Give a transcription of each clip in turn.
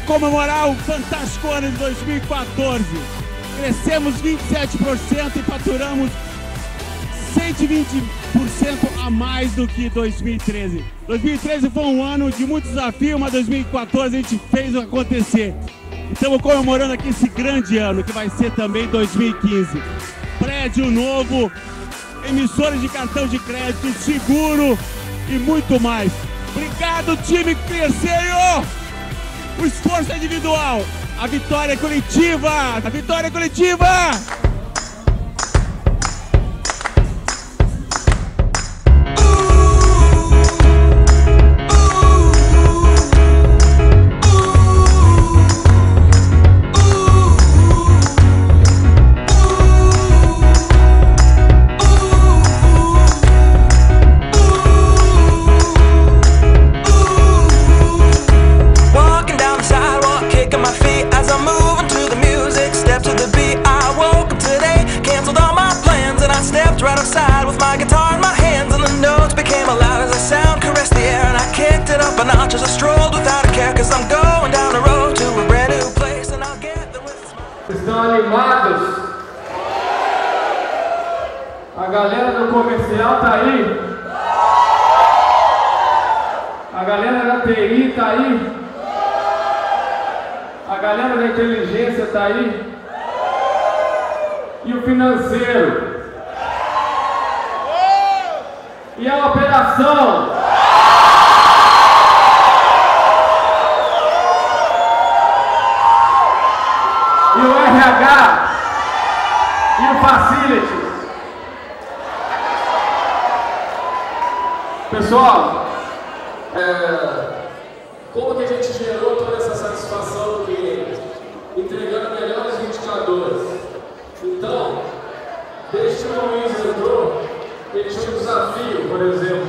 comemorar o fantástico ano de 2014. Crescemos 27% e faturamos 120% a mais do que 2013. 2013 foi um ano de muito desafio, mas 2014 a gente fez acontecer. Estamos comemorando aqui esse grande ano, que vai ser também 2015. Prédio novo, emissoras de cartão de crédito, seguro e muito mais. Obrigado, time terceiro! O esforço é individual, a vitória é coletiva! A vitória é coletiva! A galera do comercial tá aí? A galera da TI tá aí? A galera da inteligência tá aí? E o financeiro? E a operação? E o RH? E o Facility? Pessoal, é, como que a gente gerou toda essa satisfação do cliente? Entregando melhores indicadores. Então, desde que o Luiz entrou, ele tinha um desafio, por exemplo.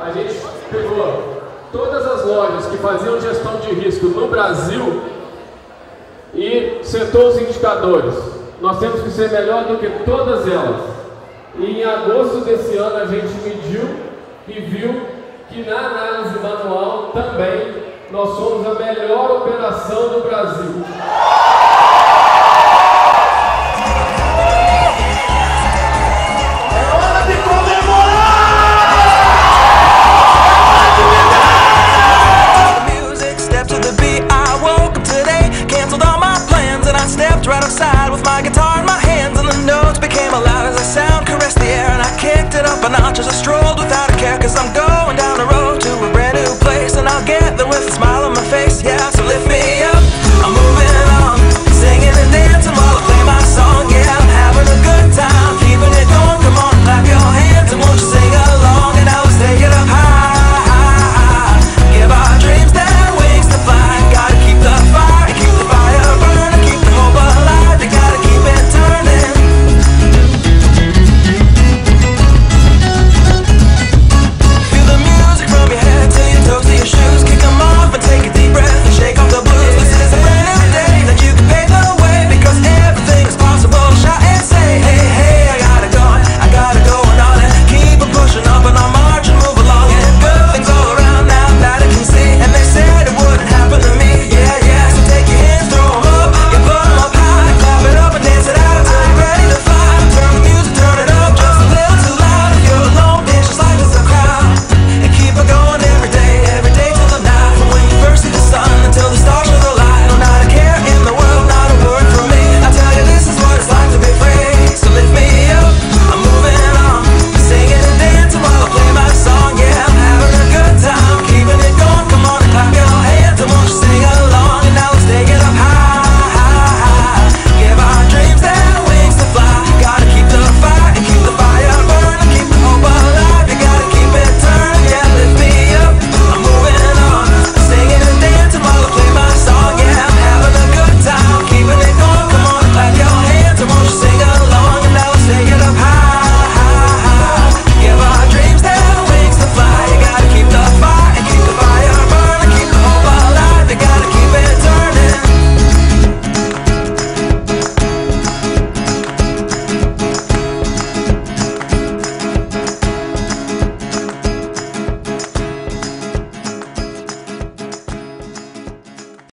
A gente pegou todas as lojas que faziam gestão de risco no Brasil e setou os indicadores. Nós temos que ser melhor do que todas elas. E em agosto desse ano a gente mediu e viu que na análise manual também nós somos a melhor operação cause I'm gone.